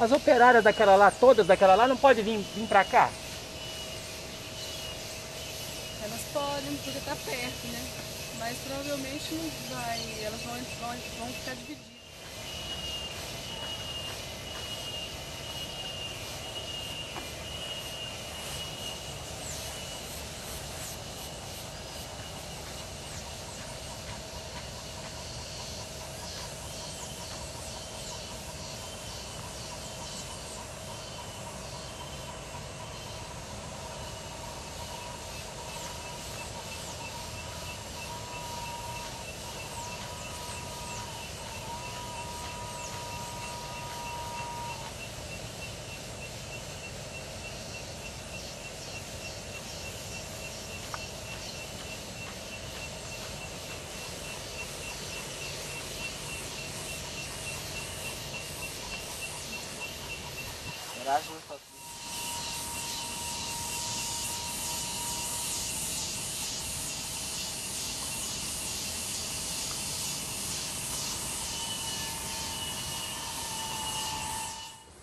As operárias daquela lá, todas daquela lá, não pode vir, vir pra cá? Elas podem, porque tá perto, né? Mas provavelmente não vai. Elas vão, vão, vão ficar divididas.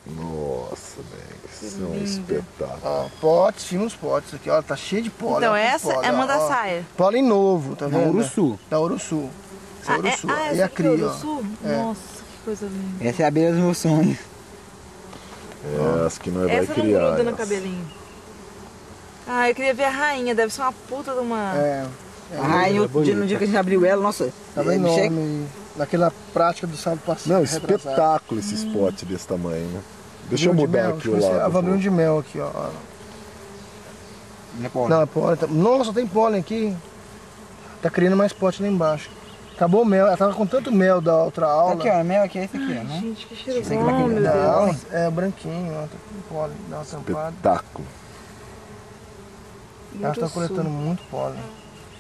Nossa, velho. Isso é um espetáculo. Ó, potes, finos potes aqui, ó, tá cheio de pólen. Então ó, essa pólen, é ó, uma da ó. saia. Pólen novo, tá Da vendo? Uruçu. Da Uruçu. Essa é Ah, Uruçu. é, ah, e essa a é cria, ó. Uruçu? É. Nossa, que coisa linda. Essa é a beira do meu sonho. É, as que nós vai Essa não criar. gruda no cabelinho. Ah, eu queria ver a rainha, deve ser uma puta de uma... É, A rainha, outro dia, no dia que a gente abriu ela, nossa, tava é, enorme. aí. Naquela prática do sábado passado. Não, retrasado. espetáculo esse spot desse tamanho, né? Deixa eu mudar mel, aqui o se- lado. Abril de mel aqui, ó. ó. Não é pólen. Não, é pólen. tá- Nossa, tem pólen aqui. Tá criando mais pote lá embaixo. Acabou o mel. Ela tava com tanto mel da outra aula. Aqui, ó, mel aqui é esse aqui, ó, né? Gente, que cheiro Esse aqui bom, Deus. é branquinho, ó. Tá com pólen. Dá uma tampada. Espetáculo. Ela tá coletando muito pólen.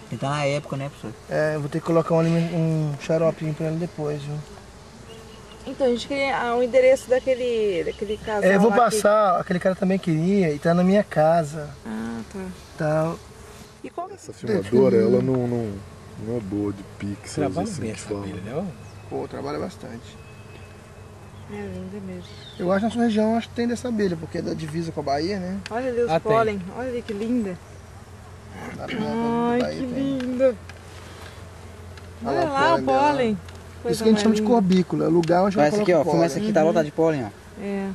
Ele tá na época, né, professor? É, eu vou ter que colocar um, um xaropinho pra ela depois, viu? Então, a gente queria ah, o endereço daquele, daquele casal É, eu vou que- passar, aquele cara também queria e tá na minha casa. Ah, tá. Tá. E qual que é Essa filmadora, ela não, não, não é boa de pixels, Trabalha assim bem que essa fala. abelha, né? Pô, trabalha bastante. É linda mesmo. Eu acho que na sua região acho que tem dessa abelha, porque é da divisa com a Bahia, né? Olha ali os Ah, tem. pólen. Olha ali que linda. Na Ai, Bahia que tem. linda. Olha Olha lá o pólen pólen. Isso Coisa que a gente chama mais de linda. corbícula, é o lugar onde essa aqui, ó, fuma essa pólen. aqui, tá lotada de pólen, ó. É.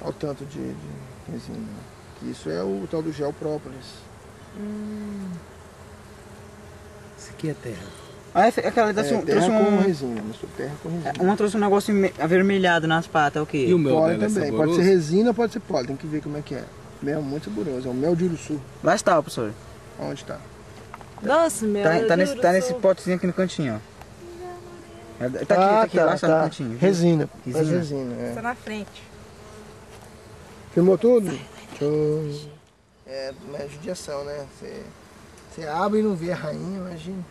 Olha o tanto de, de resina. Que Isso é o tal do gel própolis. Isso aqui é terra. Ah, aquela ali É, trouxe, um- com resina, terra com resina. Uma trouxe um negócio me- avermelhado nas patas, é o quê? E o mel dela é também, saboroso? pode ser resina ou pode ser pólen, tem que ver como é que é. Mel muito saboroso, é o mel de uruçu. Lá está, professor. Onde tá? Nossa, meu. Tá, tá, nesse, tá nesse potezinho aqui no cantinho, ó. Tá aqui, tá aqui, lá está no cantinho. viu? Resina, resina. Resina. é. Tá na frente. Filmou tudo? Show. É, mas é judiação, né? Você, você abre e não vê a rainha, imagina.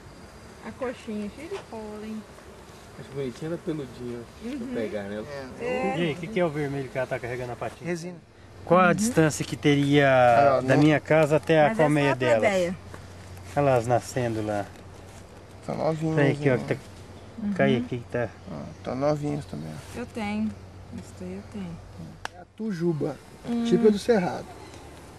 A coxinha cheia de pólen. Acho bonitinha ela peludinha. Deixa eu pegar nela. É, E aí, o que, que é o vermelho que ela tá carregando a patinha? resina. Qual a distância que teria Ah, da não- minha casa até a Mas é colmeia a delas? Olha elas nascendo lá. Tá novinhos. Peraí aqui, ó, né? que tá... Cai aqui que tá... Ah, Tá novinhos também. Eu tenho. Isso daí eu tenho. É a tujuba, típica do cerrado.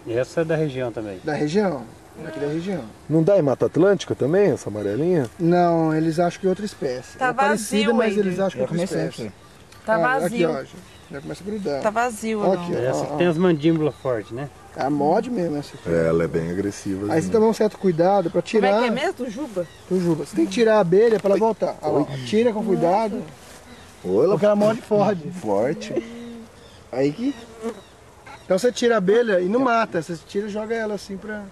E essa é da região também. Da região, daqui da região. Não dá em Mata Atlântica também, essa amarelinha? Não, eles acham que é outra espécie. Tá é parecida, vazio, mas Adrian. eles acham que é Já outra espécie. professor. Tá Ah, vazio. Aqui, ó, já, começa a grudar. Tá vazio, aqui, ó. Essa ó, que ó. tem as mandíbulas fortes, né? É a mod mesmo essa aqui. É, ela é bem agressiva. Aí você toma um certo cuidado pra Como tirar. é que é mesmo, Juba? Tujuba. Você tem que tirar a abelha pra ela voltar. Ó, lá, tira com cuidado, Ou ela porque ela morde forte. forte. Aí que. Então você tira a abelha e não mata. Você tira e joga ela assim pra,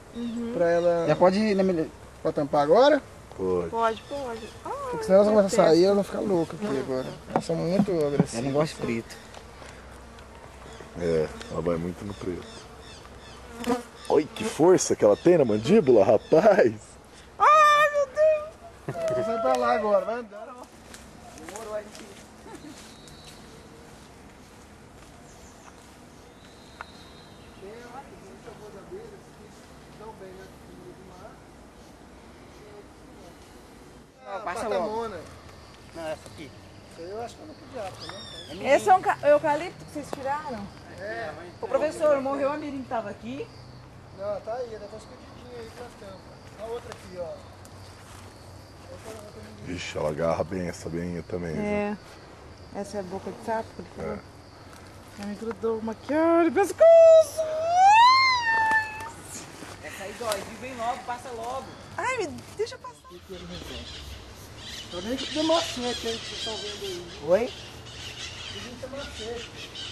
pra ela. Já pode ir na melhor. Pra tampar agora? Pode. Pode, pode. Ah, Porque senão elas começam a sair e elas vão ficar loucas aqui agora. Elas são muito Eu agressivas. não gosto de frito. É, ela vai muito no preto. Olha que força que ela tem na mandíbula, rapaz! Vai pra lá agora, vai andando. Passa logo. Não, essa aqui. Isso eu acho que eu não podia, né? Esse é um ca- eucalipto que vocês tiraram? É. O professor, morreu a Mirim que tava aqui? Não, tá aí, deve estar escondidinha aí tampas. A outra aqui, ó. Vixe, ela agarra bem essa beinha também. viu? É. Essa é a boca de sapo que ele falou. É. Ela me grudou uma aqui, no pescoço. Essa aí dói? Vem logo, passa logo. Ai, deixa eu passar. Tô que tem macete aí que vocês estão vendo aí. Oi? Tem macete.